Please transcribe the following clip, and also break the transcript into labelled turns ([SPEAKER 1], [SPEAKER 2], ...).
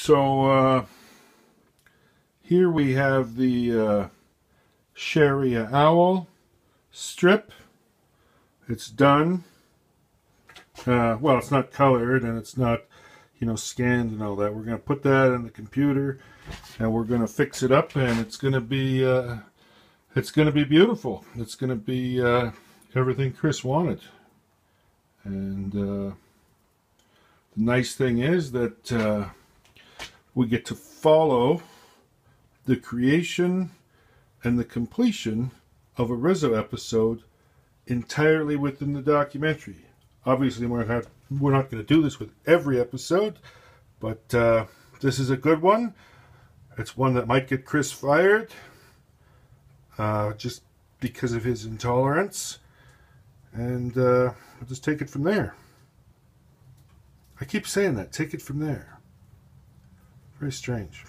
[SPEAKER 1] So uh, here we have the uh, Shariah Owl strip. It's done. Uh, well, it's not colored and it's not, you know, scanned and all that. We're going to put that in the computer and we're going to fix it up and it's going to be, uh, it's going to be beautiful. It's going to be uh, everything Chris wanted. And uh, the nice thing is that uh, we get to follow the creation and the completion of a Rizzo episode entirely within the documentary. Obviously, we're not, we're not going to do this with every episode, but uh, this is a good one. It's one that might get Chris fired uh, just because of his intolerance. And uh, we'll just take it from there. I keep saying that. Take it from there. Very strange.